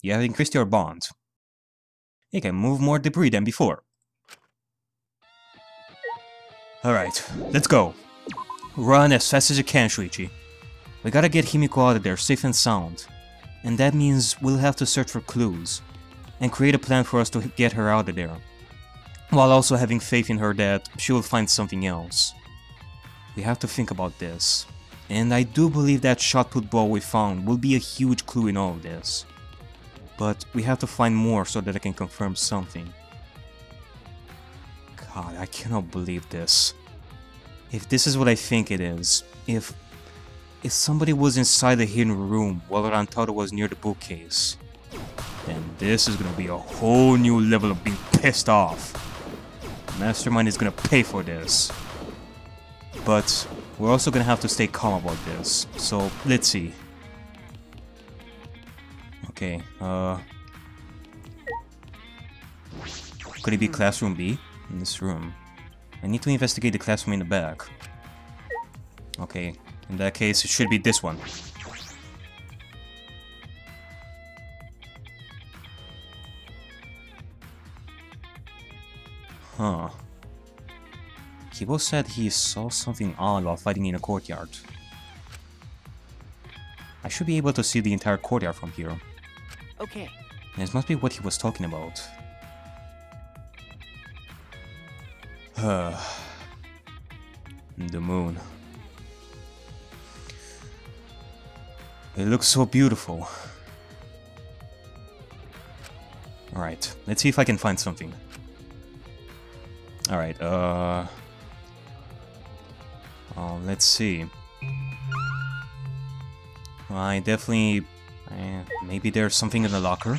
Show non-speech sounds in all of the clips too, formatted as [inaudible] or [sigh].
You have increased your bond. You can move more debris than before. Alright, let's go. Run as fast as you can, Shuichi. We gotta get Himiko out of there safe and sound. And that means we'll have to search for clues. And create a plan for us to get her out of there. While also having faith in her that she will find something else. We have to think about this. And I do believe that shot put ball we found will be a huge clue in all of this. But we have to find more so that I can confirm something. God, I cannot believe this. If this is what I think it is, if if somebody was inside the hidden room while Rantaro was near the bookcase, then this is gonna be a whole new level of being pissed off. Mastermind is gonna pay for this. But we're also gonna have to stay calm about this, so let's see. Okay, uh... Could it be classroom B? In this room. I need to investigate the classroom in the back. Okay, in that case, it should be this one. Huh. Kibo said he saw something odd while fighting in a courtyard. I should be able to see the entire courtyard from here. Okay. This must be what he was talking about. [sighs] the moon. It looks so beautiful. Alright, let's see if I can find something. Alright, uh... uh... Let's see. I definitely... Uh, maybe there's something in the locker?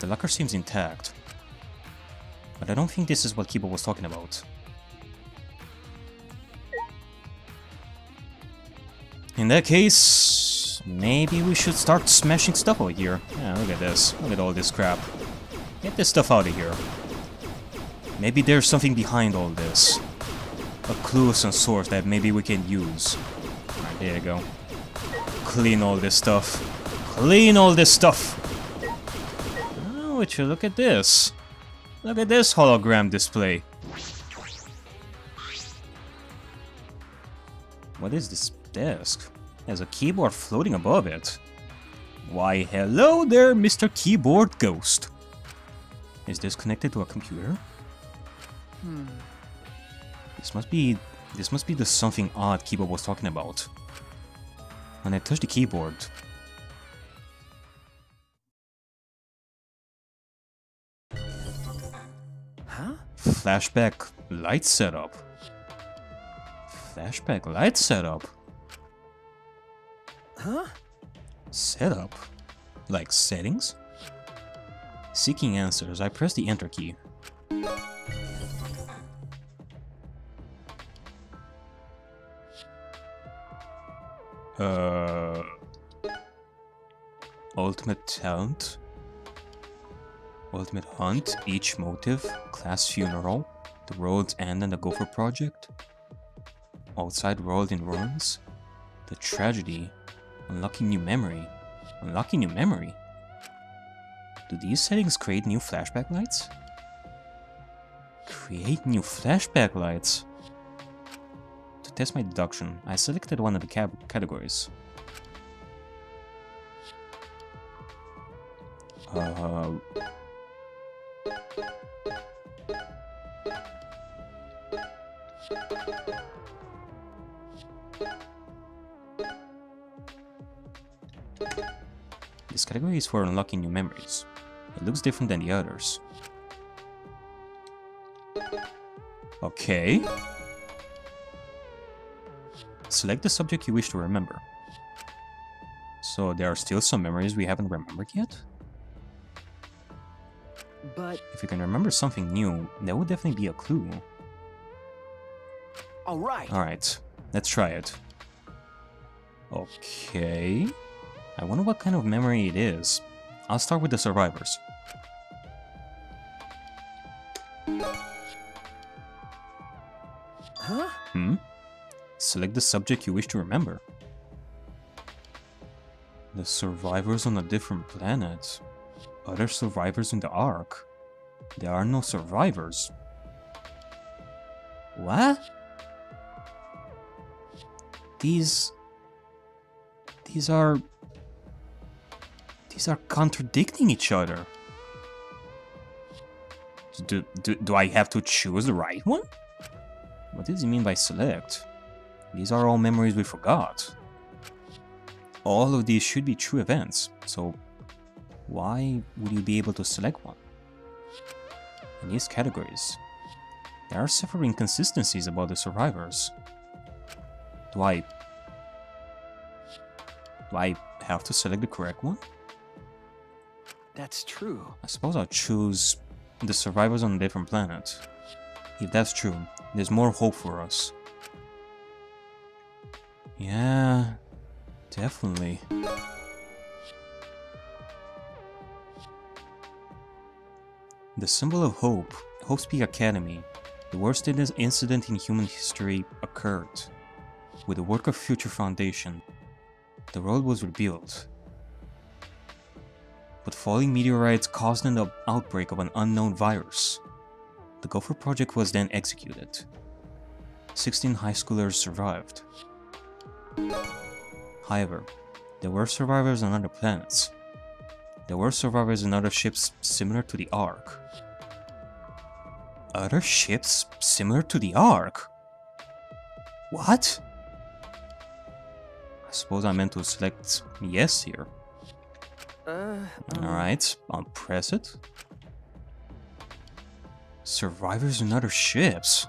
The locker seems intact. But I don't think this is what Kibo was talking about. In that case, maybe we should start smashing stuff over here. Yeah, look at this. Look at all this crap. Get this stuff out of here. Maybe there's something behind all this. A clue of some sort that maybe we can use. Alright, there you go. Clean all this stuff. Clean all this stuff! Oh, would you look at this? Look at this hologram display. What is this desk? There's a keyboard floating above it. Why, hello there, Mr. Keyboard Ghost. Is this connected to a computer? Hmm. This must be... This must be the something odd keyboard was talking about. When I touch the keyboard... Huh? Flashback light setup. Flashback light setup. Huh? Setup? Like settings? Seeking answers, I press the enter key. Uh, ultimate talent, ultimate hunt, each motive, class funeral, the road's end and the Gofer project, outside world in ruins, the tragedy, unlocking new memory, unlocking new memory. Do these settings create new flashback lights? Create new flashback lights. Test my deduction, I selected one of the cab categories. Uh, this category is for unlocking new memories. It looks different than the others. Okay. Select the subject you wish to remember. So there are still some memories we haven't remembered yet? But, If you can remember something new, that would definitely be a clue. alright. Alright, let's try it. Okay. I wonder what kind of memory it is. I'll start with the survivors. Huh? Hmm? Select the subject you wish to remember. The survivors on a different planet. Other survivors in the Ark. There are no survivors. What? These. These are. These are contradicting each other. Do, do, do I have to choose the right one? What does he mean by select? These are all memories we forgot. All of these should be true events, so why would you be able to select one? In these categories, there are several inconsistencies about the survivors. Do I... Do I have to select the correct one? That's true. I suppose I'll choose the survivors on a different planet. If that's true, there's more hope for us. Yeah, definitely. The symbol of hope, Hope's Peak Academy, the worst in- incident in human history occurred. With the work of Future Foundation, the world was rebuilt. But falling meteorites caused an outbreak of an unknown virus. The Gofer Project was then executed. 16 high schoolers survived. However, there were survivors on other planets. There were survivors on other ships similar to the Ark. Other ships similar to the Ark? What? I suppose I meant to select yes here. Uh, um, Alright, I'll press it. Survivors in other ships.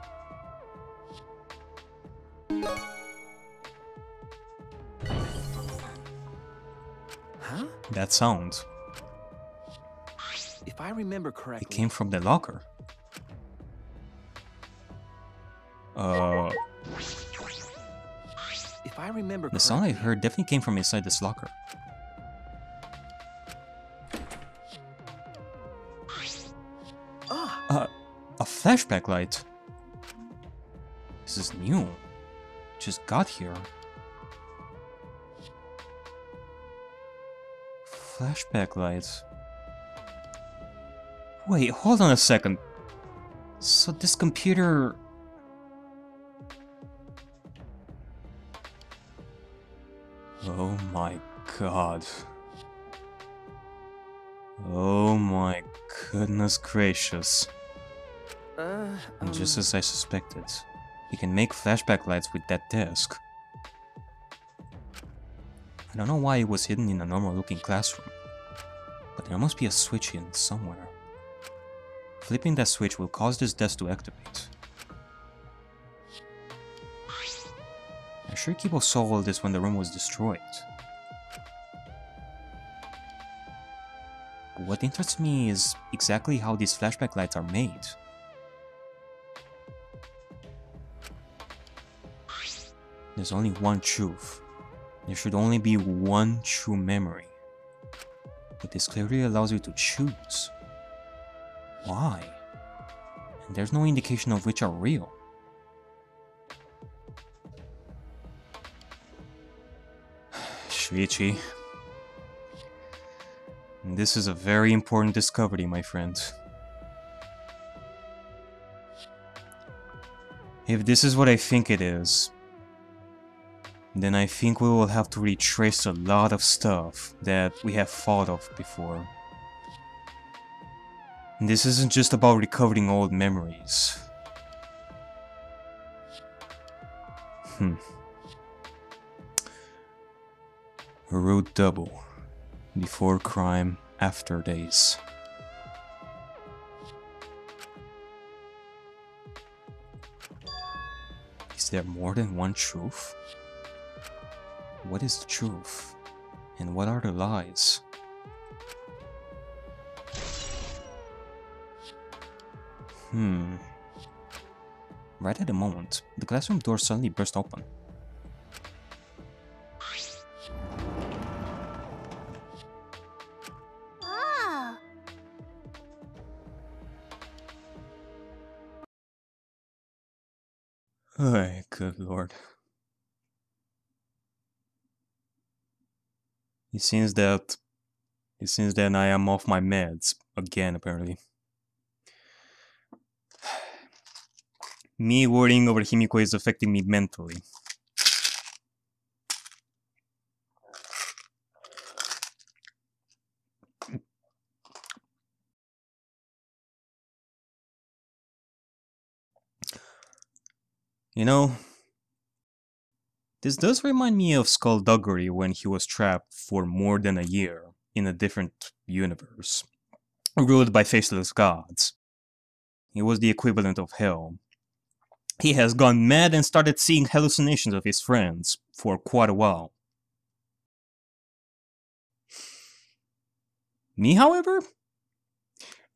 That sound. If I remember correctly, It came from the locker. Uh, if I remember the sound I heard definitely came from inside this locker. Ah, Uh, a flashback light. This is new. Just got here. Flashback lights. Wait, hold on a second. So this computer... Oh my god. Oh my goodness gracious. uh, And just um, as I suspected, he can make flashback lights with that desk. I don't know why it was hidden in a normal looking classroom, but there must be a switch hidden somewhere. Flipping that switch will cause this desk to activate. I'm sure Kibo saw all this when the room was destroyed. What interests me is exactly how these flashback lights are made. There's only one truth. There should only be one true memory. But this clearly allows you to choose. Why? And there's no indication of which are real. [sighs] Shuichi. This is a very important discovery, my friend. If this is what I think it is, then I think we will have to retrace a lot of stuff that we have thought of before. And this isn't just about recovering old memories. Hmm. Road double. Before crime, after days. Is there more than one truth? What is the truth? And what are the lies? Hmm. Right at the moment, the classroom door suddenly burst open. Ah, Ay, good lord. It seems that it seems that I am off my meds again, apparently. [sighs] Me worrying over Himiko is affecting me mentally. You know, this does remind me of Skulduggery when he was trapped for more than a year in a different universe, ruled by faceless gods. It was the equivalent of hell. He has gone mad and started seeing hallucinations of his friends for quite a while. Me, however,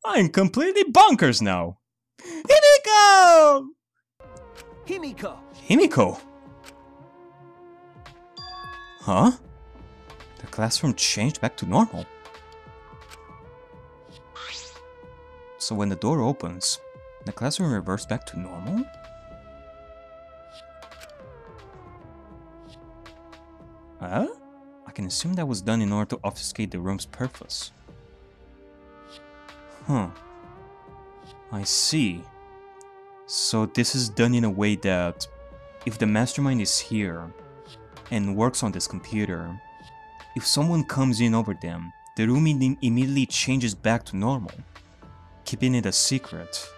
I'm completely bonkers now. Himiko! Himiko! Himiko? Huh? The classroom changed back to normal. So when the door opens, the classroom reverts back to normal? Huh? I can assume that was done in order to obfuscate the room's purpose. Huh. I see. So this is done in a way that if the mastermind is here and works on this computer, if someone comes in over them, the room immediately changes back to normal, keeping it a secret.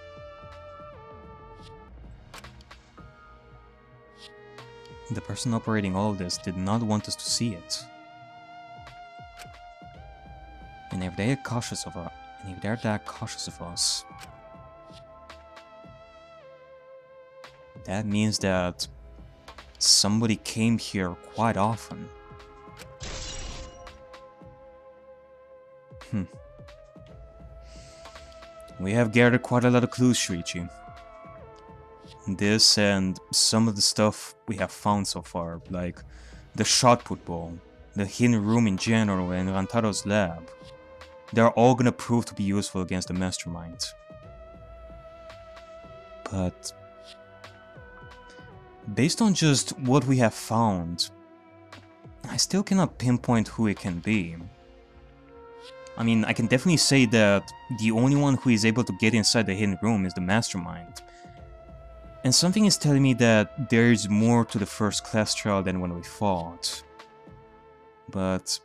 The person operating all this did not want us to see it. And if they are cautious of us, and if they're that cautious of us, that means that somebody came here quite often. Hmm. We have gathered quite a lot of clues, Shuichi. This and some of the stuff we have found so far, like the shot put ball, the hidden room in general, and Rantaro's lab, they're all gonna prove to be useful against the mastermind. But based on just what we have found, I still cannot pinpoint who it can be. I mean, I can definitely say that the only one who is able to get inside the hidden room is the mastermind. And something is telling me that there is more to the first class trial than when we fought. But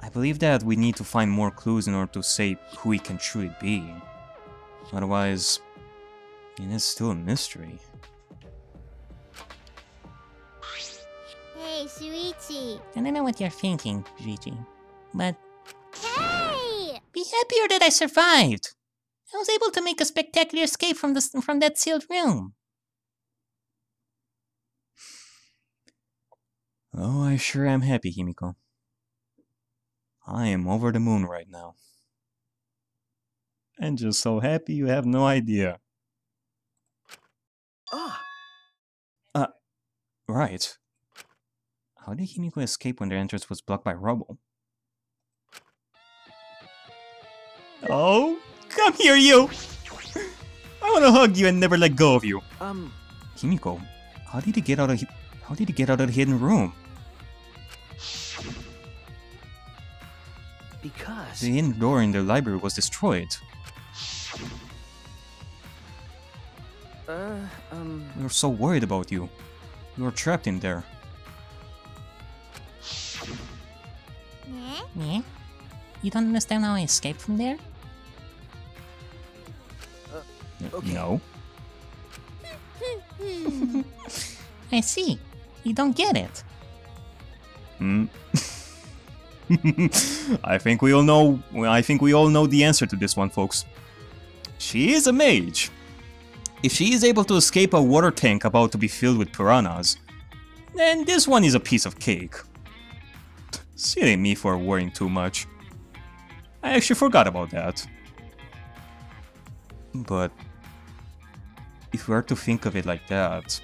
I believe that we need to find more clues in order to say who it can truly be. Otherwise, it is still a mystery. Hey, Shuichi. I don't know what you're thinking, Gigi, but Hey! be happier that I survived. I was able to make a spectacular escape from the from that sealed room. Oh, I sure am happy, Himiko. I am over the moon right now. And just so happy you have no idea. Ah! Right. How did Himiko escape when their entrance was blocked by rubble? Oh, come here, you! I wanna hug you and never let go of you. Um, Himiko, how did he get out of how did he get out of the hidden room? because. The hidden door in the library was destroyed. Uh, um. We were so worried about you. You were trapped in there. Yeah? Yeah? You don't understand how I escaped from there? N- Okay. No. [laughs] I see. You don't get it. Hmm. [laughs] I think we all know. I think we all know the answer to this one, folks. She is a mage. If she is able to escape a water tank about to be filled with piranhas, then this one is a piece of cake. Silly me for worrying too much. I actually forgot about that. But if we are to think of it like that,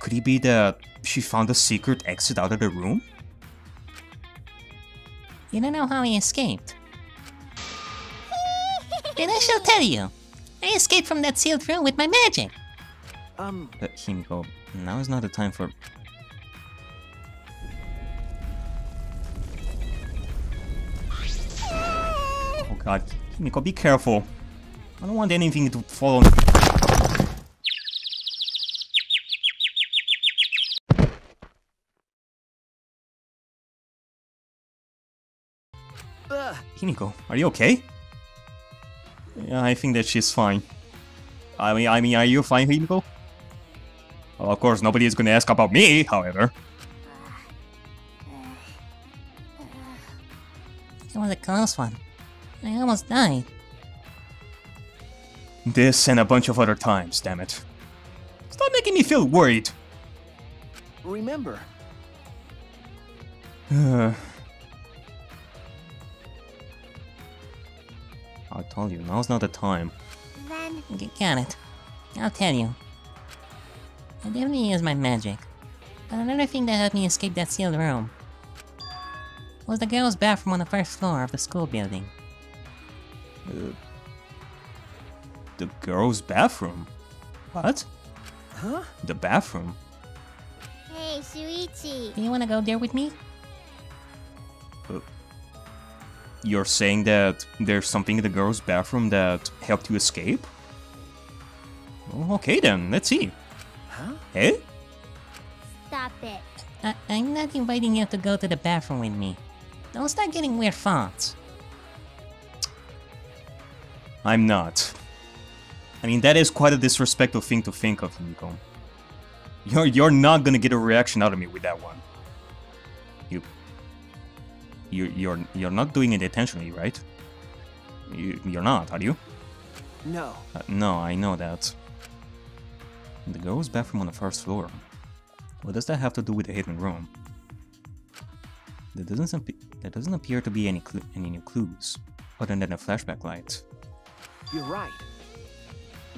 could it be that she found a secret exit out of the room? You don't know how I escaped. then I shall tell you. I escaped from that sealed room with my magic. Um. Uh, Himiko, now is not the time for. God, Himiko, be careful. I don't want anything to fall on. Ugh. Himiko, are you okay? Yeah, I think that she's fine. I mean, I mean, are you fine, Himiko? Well, of course, nobody is gonna ask about me, however. It was a close one. I almost died. This and a bunch of other times, damn it. Stop making me feel worried. Remember, Uh, [sighs] I told you, now's not the time. Then, G- got it. I'll tell you. I definitely used my magic. But another thing that helped me escape that sealed room was the girls' bathroom on the first floor of the school building. The girls' bathroom? What? huh? The bathroom? hey, Shuichi. Do you wanna go there with me? Uh, you're saying that there's something in the girls' bathroom that helped you escape? Oh, okay then, let's see. Huh? Hey? Stop it. I- I'm not inviting you to go to the bathroom with me. Don't start getting weird thoughts. I'm not. I mean, that is quite a disrespectful thing to think of, Nico. You're, you're not gonna get a reaction out of me with that one. You... You, you're, you're not doing it intentionally, right? You, you're not, are you? No. Uh, no, I know that. The girls' bathroom on the first floor. What does that have to do with the hidden room? There doesn't there doesn't appear to be any clu- any new clues, other than a flashback light. You're right.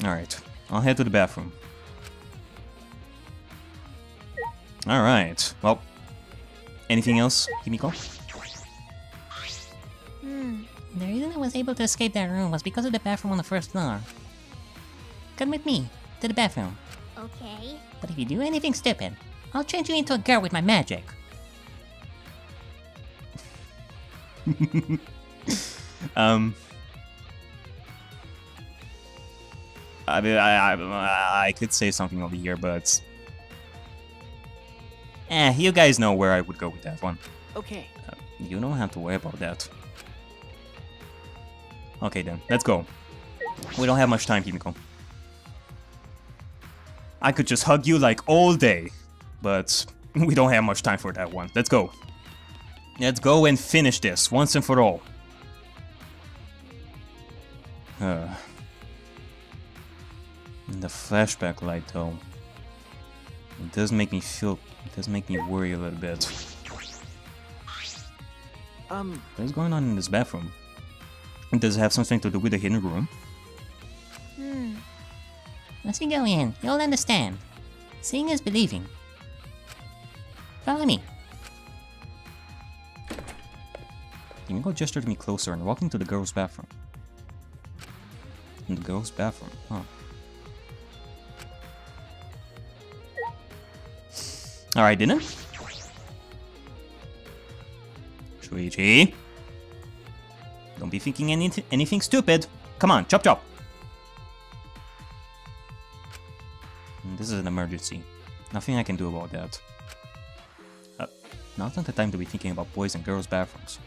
All right, I'll head to the bathroom. All right. Well, anything else, Himiko? Hmm. The reason I was able to escape that room was because of the bathroom on the first floor. Come with me to the bathroom. Okay. But if you do anything stupid, I'll change you into a girl with my magic. [laughs] Um. I mean, I, I, I could say something over here, but. Eh, you guys know where I would go with that one. Okay. You don't have to worry about that. Okay then, let's go. We don't have much time, Himiko. I could just hug you like all day, but [laughs] we don't have much time for that one. Let's go. Let's go and finish this once and for all. Uh, the flashback light, though, it does make me feel, it does make me worry a little bit. Um, What's going on in this bathroom? Does it have something to do with the hidden room? Hmm. Once you go in, you'll understand. Seeing is believing. Follow me. Himiko gestured me closer and walked into the girls' bathroom. In the girls' bathroom, huh. Alright, dinner? Shuichi? Don't be thinking any anything stupid. Come on, chop chop. Mm, This is an emergency. Nothing I can do about that. Uh, not the time to be thinking about boys and girls' bathrooms.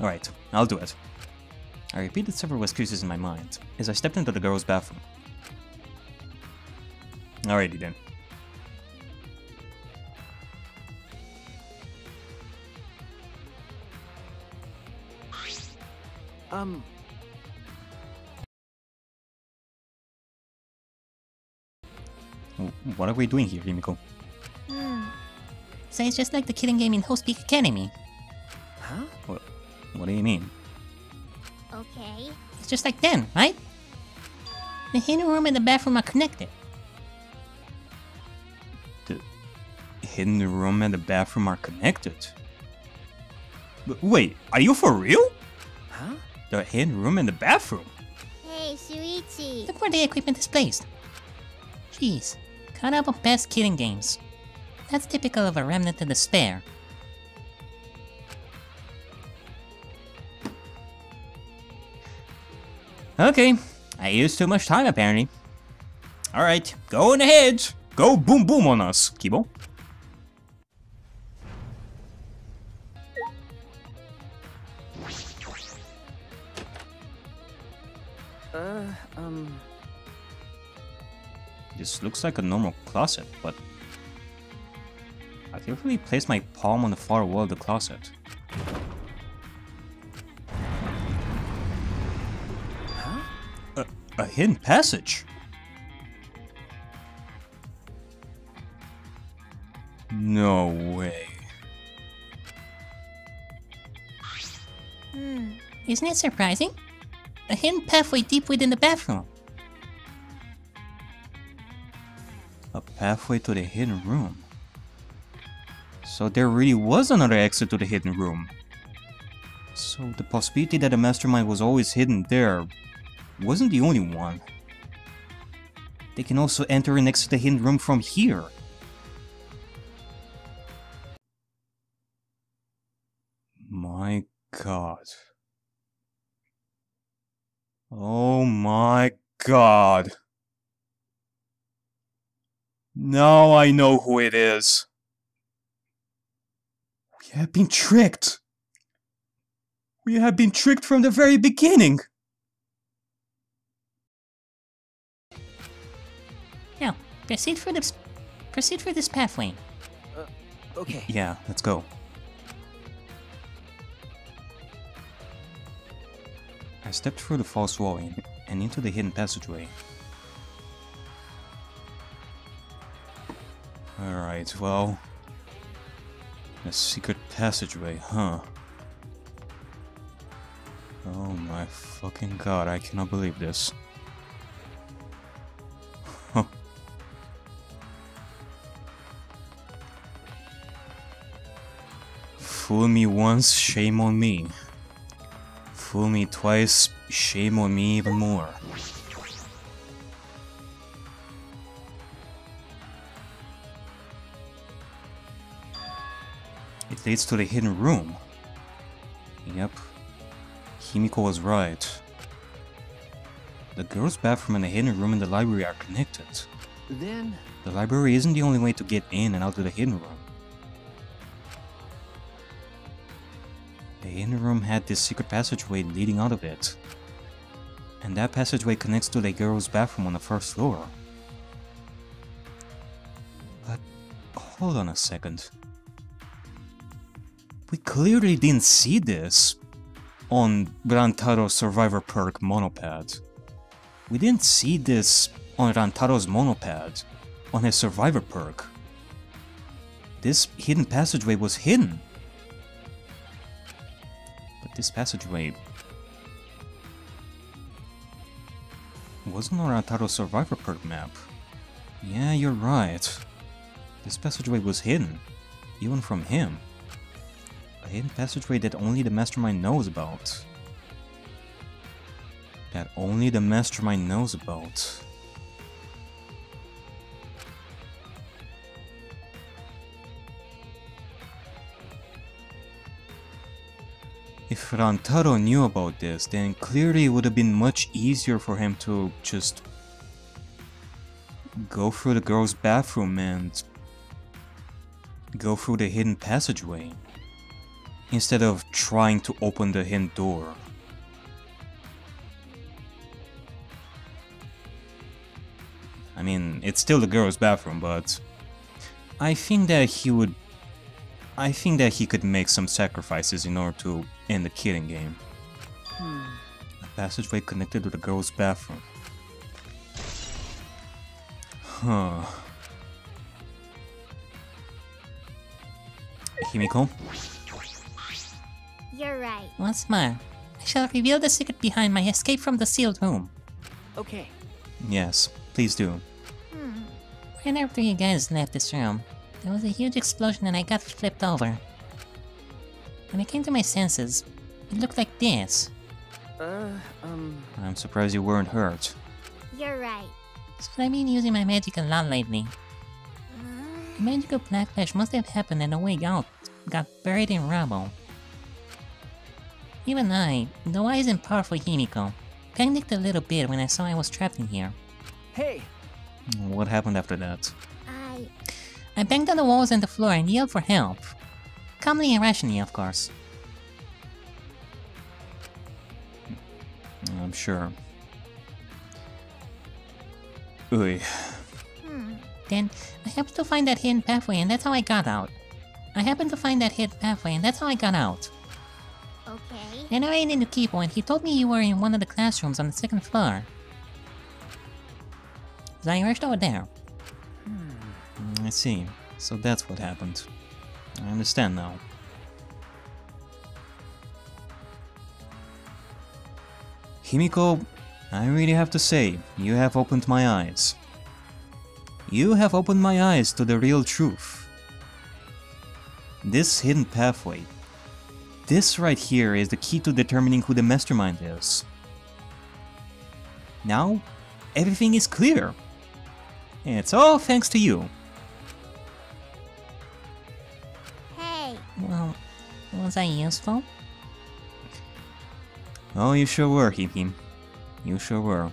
Alright, I'll do it. I repeated several excuses in my mind as I stepped into the girls' bathroom. Alrighty then. Um, What are we doing here, Himiko? Hmm. So it's just like the killing game in Hope's Peak Academy. huh? What, what do you mean? Okay. It's just like them, right? The hidden room and the bathroom are connected. The hidden room and the bathroom are connected? W- Wait, are you for real? Huh? The hidden room in the bathroom? Hey, Shuichi. Look where the equipment is placed. Jeez, caught up on past killing games. That's typical of a remnant of despair. Okay, I used too much time apparently. Alright, go on ahead. Go boom boom on us, Kibo. Looks like a normal closet, but I carefully placed my palm on the far wall of the closet. A, a hidden passage? No way. Hmm. Isn't it surprising? A hidden pathway deep within the bathroom. A pathway to the hidden room. So there really was another exit to the hidden room. So the possibility that the mastermind was always hidden there wasn't the only one. They can also enter and exit the hidden room from here. My god. Oh my god. Now I know who it is. We have been tricked. We have been tricked from the very beginning. Now, proceed for this. Proceed for this pathway. Uh, okay. Yeah, let's go. I stepped through the false wall in, and into the hidden passageway. Alright, well... A secret passageway, huh? Oh my fucking god, I cannot believe this. Fool me once, shame on me. Fool me twice, shame on me even more. Leads to the hidden room. Yep. Himiko was right. The girls' bathroom and the hidden room in the library are connected. Then, The library isn't the only way to get in and out of the hidden room. The hidden room had this secret passageway leading out of it. And that passageway connects to the girls' bathroom on the first floor. But hold on a second. We clearly didn't see this on Rantaro's Survivor Perk monopad. We didn't see this on Rantaro's monopad on his Survivor perk. This hidden passageway was hidden. But this passageway wasn't on Rantaro's Survivor perk map. Yeah, you're right. This passageway was hidden, even from him. A hidden passageway that only the Mastermind knows about. That only the Mastermind knows about. If Rantaro knew about this, then clearly it would have been much easier for him to just go through the girl's bathroom and go through the hidden passageway instead of trying to open the hidden door. I mean, it's still the girl's bathroom, but I think that he would I think that he could make some sacrifices in order to end the killing game. Hmm. A passageway connected to the girl's bathroom. Huh. Himiko? You're right. Once more, I shall reveal the secret behind my escape from the sealed room. okay. Yes, please do. Hmm. Right after you guys left this room, there was a huge explosion and I got flipped over. When I came to my senses, it looked like this. Uh, um. I'm surprised you weren't hurt. You're right. So I've been using my magic a lot lately. Uh, The magical black flash must have happened and the way out got buried in rubble. Even I, though I isn't powerful Himiko, panicked a little bit when I saw I was trapped in here. Hey, What happened after that? I. I banged on the walls and the floor and yelled for help. Calmly and rationally, of course. I'm sure. Uy. Hmm. Then, I happened to find that hidden pathway and that's how I got out. I happened to find that hidden pathway and that's how I got out. Okay. Then I ran into Kibo and he told me you were in one of the classrooms on the second floor. So I rushed over there. Mm, I see. So that's what happened. I understand now. Himiko, I really have to say, you have opened my eyes. You have opened my eyes to the real truth. This hidden pathway, this right here is the key to determining who the mastermind is. Now, everything is clear. And it's all thanks to you. Hey. Well, was I useful? Oh, you sure were, Him Him. You sure were.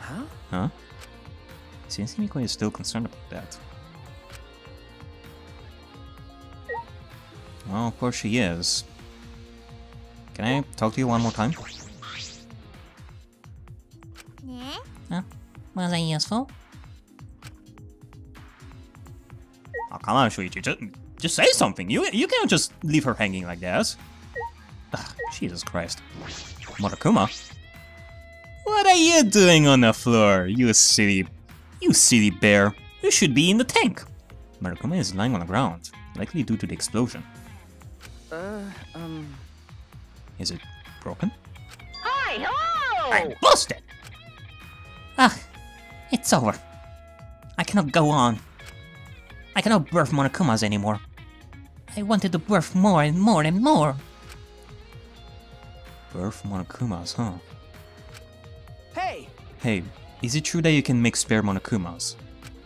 huh? Huh? Seems Himiko is still concerned about that. Well, of course she is. Can I talk to you one more time? Yeah? Was I useful? Oh, come on, Shuichi, just, just say something. You you can't just leave her hanging like this. Ugh, Jesus Christ. Motherkuma? What are you doing on the floor, you silly... You silly bear. You should be in the tank. Motherkuma is lying on the ground, likely due to the explosion. Is it broken? Hi ho! I busted! Ah, it's over. I cannot go on. I cannot birth Monokumas anymore. I wanted to birth more and more and more. Birth Monokumas, huh? Hey! Hey, is it true that you can make spare Monokumas?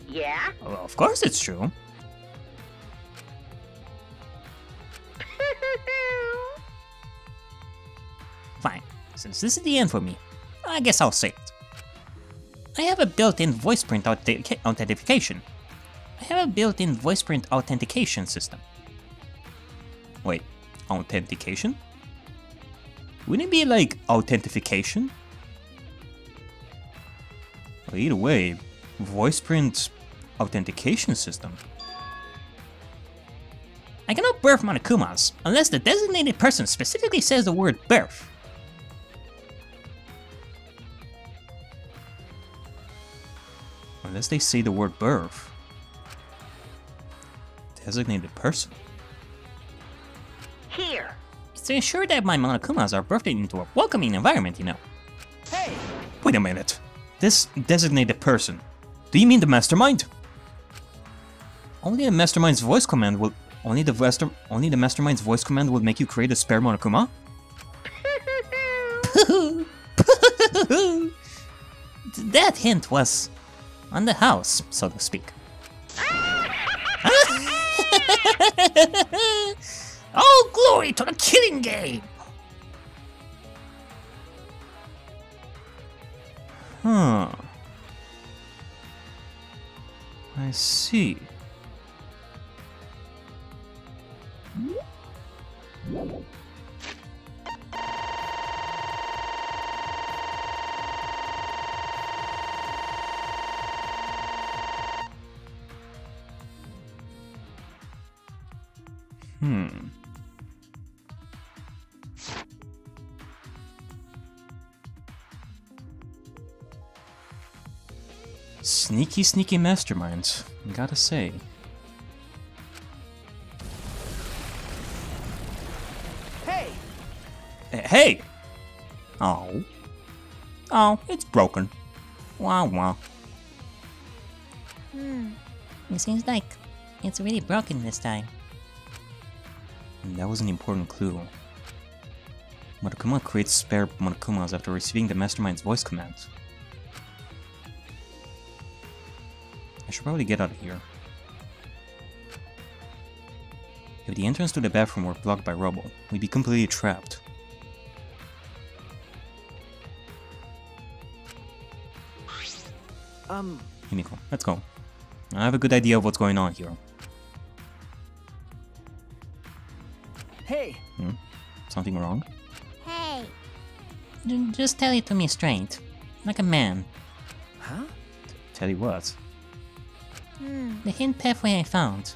Yeah? Well, of course it's true. Since this is the end for me, I guess I'll say it. I have a built-in voice print authentication. I have a built-in voice print authentication system. Wait, authentication? Wouldn't it be like authentication? Either way, voice print authentication system. I cannot birth Monokumas unless the designated person specifically says the word birth. Unless they say the word birth. Designated person. Here. It's to ensure that my Monokumas are birthed into a welcoming environment, you know. Hey! Wait a minute. This designated person. Do you mean the mastermind? Only the mastermind's voice command will only the master only the mastermind's voice command will make you create a spare Monokuma? [laughs] [laughs] that hint was on the house, so to speak. [laughs] All glory to the killing game! Huh. I see. Hmm. Sneaky, sneaky masterminds, gotta say. Hey! Eh, Hey! Oh. Oh, it's broken. Wow, wow. Hmm. It seems like it's really broken this time. That was an important clue. Monokuma creates spare Monokumas after receiving the Mastermind's voice command. I should probably get out of here. If the entrance to the bathroom were blocked by rubble, we'd be completely trapped. Um, Himiko, let's go. I have a good idea of what's going on here. Hey, Something wrong? Hey. J- Just tell it to me straight. Like a man. huh? Tell you what. Hmm. The hint pathway I found.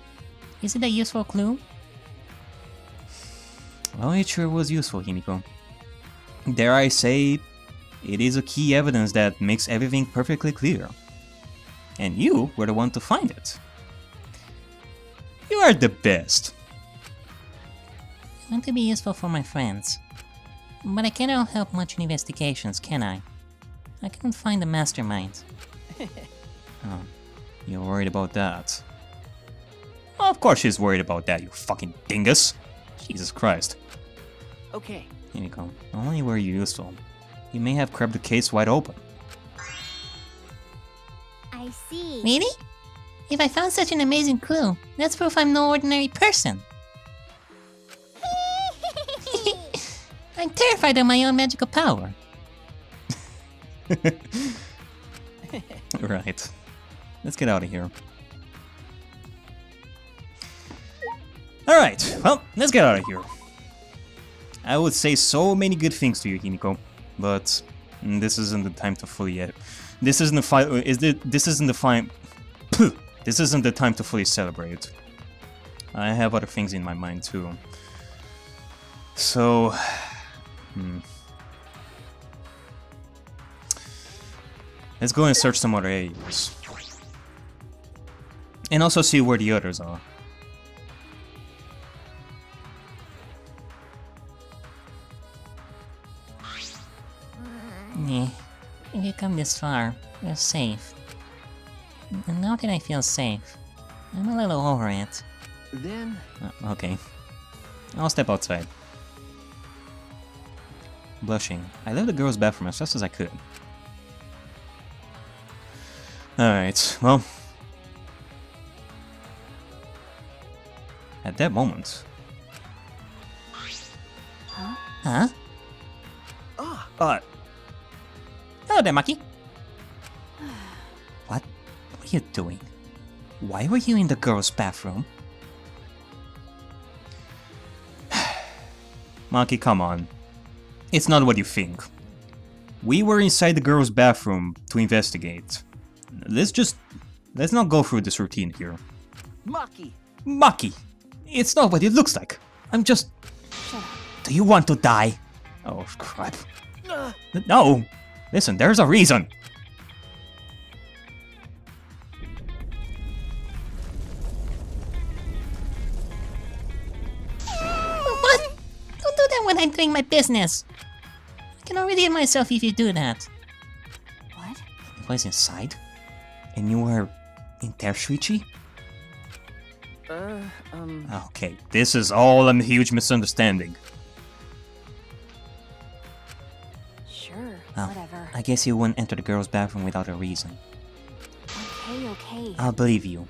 Is it a useful clue? Well, it sure was useful, Himiko. Dare I say, it is a key evidence that makes everything perfectly clear. And you were the one to find it. You are the best. I want to be useful for my friends. But I cannot help much in investigations, can I? I couldn't find the mastermind. [laughs] Oh, you're worried about that. Of course she's worried about that, you fucking dingus. Jesus Christ. Okay. Here you not only were you useful, you may have crept the case wide open. I see. Really? If I found such an amazing clue, that's proof I'm no ordinary person. I'm terrified of my own magical power. [laughs] Right. Let's get out of here. Alright, well, let's get out of here. I would say so many good things to you, Himiko, but this isn't the time to fully edit. This isn't the fi- is this isn't the fine this isn't the time to fully celebrate. I have other things in my mind too. So hmm. Let's go and search some other areas. And also see where the others are. Yeah, if you come this far, you're safe. And now that I feel safe, I'm a little over it. Then, Uh, okay. I'll step outside. Blushing. I left the girls' bathroom as fast as I could. Alright, well. At that moment. Huh? ah, Uh, Hello there, Maki. [sighs] what? What are you doing? Why were you in the girls' bathroom? [sighs] Maki, come on. It's not what you think. We were inside the girls' bathroom to investigate. Let's just. Let's not go through this routine here. Maki. Maki! It's not what it looks like. I'm just. Do you want to die? Oh, crap. Uh, No! Listen, there's a reason! What? Don't do that when I'm doing my business. I can already hit myself if you do that. What? It was inside? And you were in there, Shuichi? uh, um, Okay, this is all a huge misunderstanding. Sure. Oh. Whatever. I guess you wouldn't enter the girls' bathroom without a reason. Okay, okay. I'll believe you.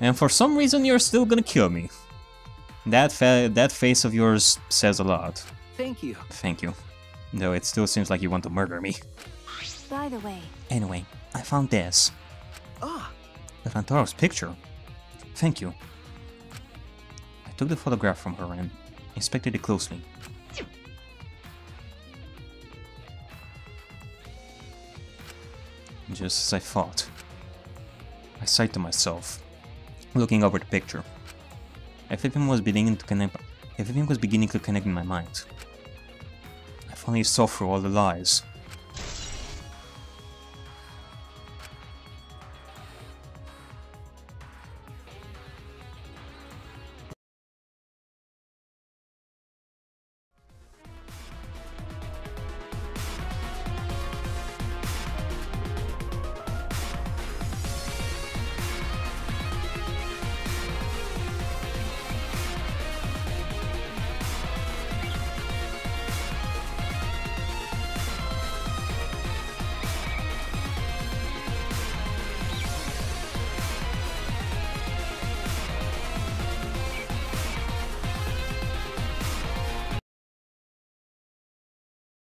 And for some reason, you're still gonna kill me. That fa- that face of yours says a lot. thank you. Thank you. Though it still seems like you want to murder me. By the way, Anyway, I found this. Ah, The Rantaro's picture. Thank you. I took the photograph from her and inspected it closely. Just as I thought. I sighed to myself, looking over the picture. Everything was beginning to connect. Everything was beginning to connect in my mind. I finally saw through all the lies.